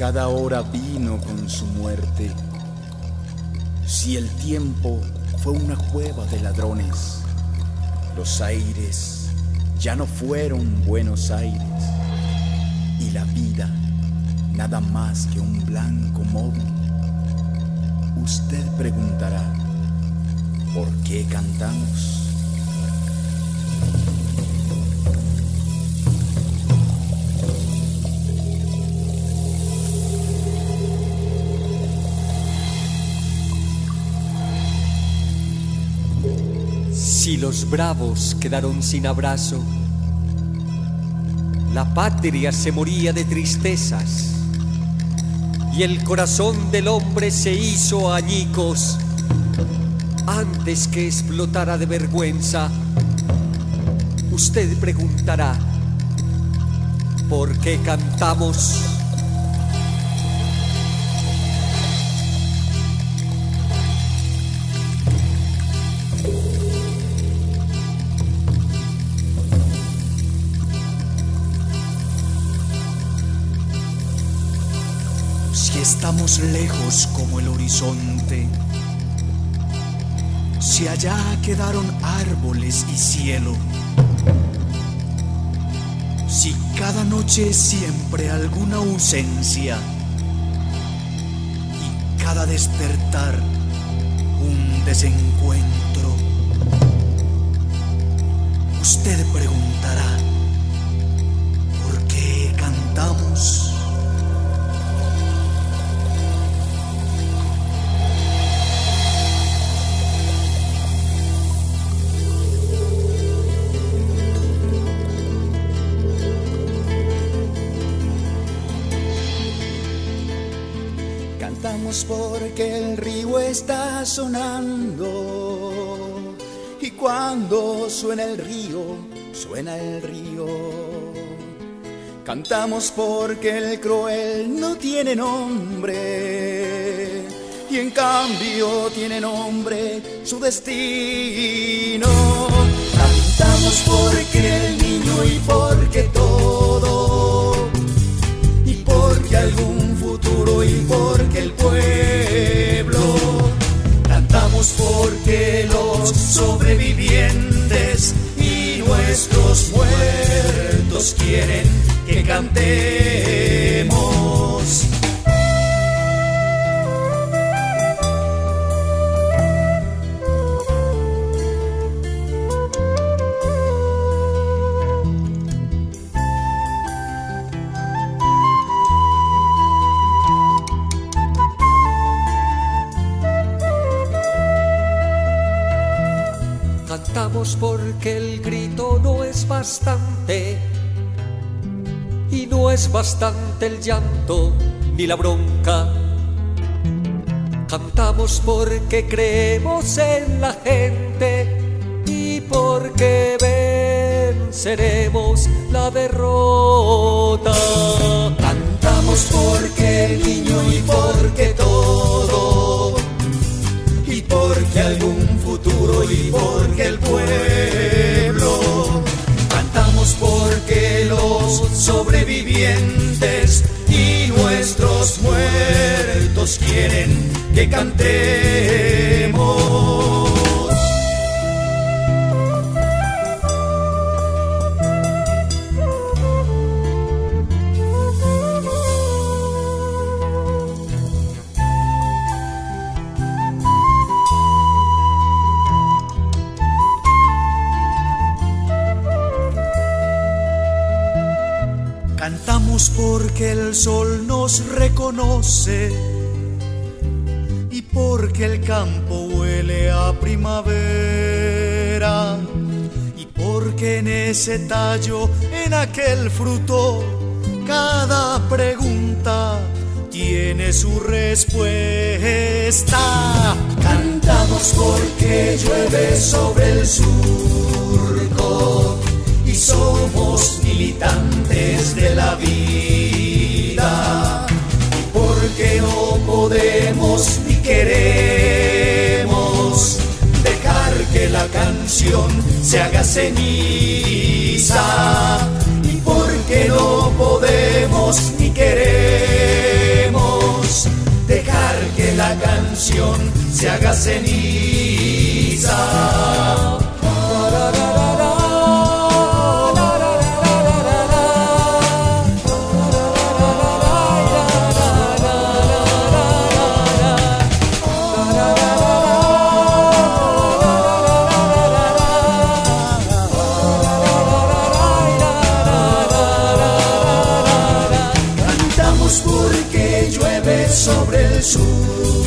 cada hora vino con su muerte, si el tiempo fue una cueva de ladrones, los aires ya no fueron Buenos Aires y la vida nada más que un blanco móvil. Usted preguntará, ¿por qué cantamos? Si los bravos quedaron sin abrazo, la patria se moría de tristezas y el corazón del hombre se hizo añicos antes que explotara de vergüenza. Usted preguntará, ¿por qué cantamos? Si estamos lejos como el horizonte, si allá quedaron árboles y cielo, si cada noche siempre alguna ausencia. Y cada despertar un desencuentro, usted preguntará, ¿por qué cantamos? Cantamos porque el río está sonando y cuando suena el río, suena el río. Cantamos porque el cruel no tiene nombre y en cambio tiene nombre su destino. Cantamos porque el niño y porque todo que cantemos. Cantamos porque el grito no es bastante no es bastante el llanto ni la bronca. Cantamos porque creemos en la gente y porque venceremos la derrota. Cantamos porque el niño y porque todo y porque algún futuro y porque el pueblo. Cantamos porque los sobrevivientes cantemos. Cantamos porque el sol nos reconoce porque el campo huele a primavera y porque en ese tallo, en aquel fruto, cada pregunta tiene su respuesta. Cantamos porque llueve sobre el surco y somos militantes de la vida y porque no podemos ni queremos dejar que la canción se haga ceniza y porque no podemos ni queremos dejar que la canción se haga ceniza. Sobre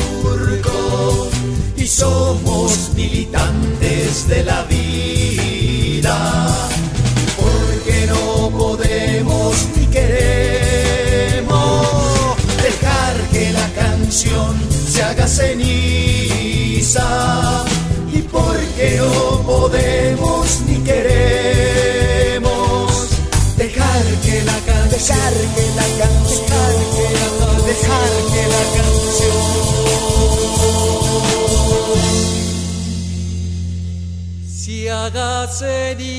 ia gazedi